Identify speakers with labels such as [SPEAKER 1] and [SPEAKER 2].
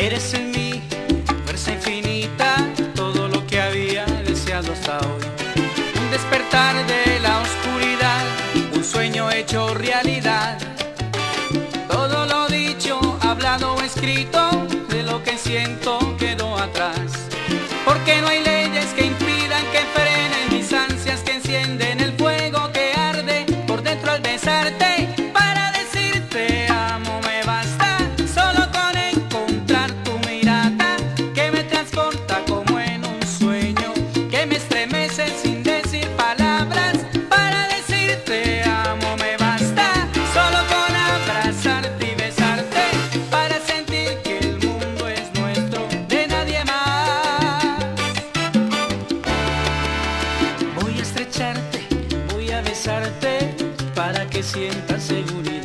[SPEAKER 1] Eres en mí, fuerza infinita, todo lo que había deseado hasta hoy. Un despertar de la oscuridad, un sueño hecho realidad. Todo lo dicho, hablado o escrito, de lo que siento quedó atrás. Porque no hay leyes que impidan que frenen mis ansias que encienden el fuego que arde por dentro al besarte. que sientas seguridad.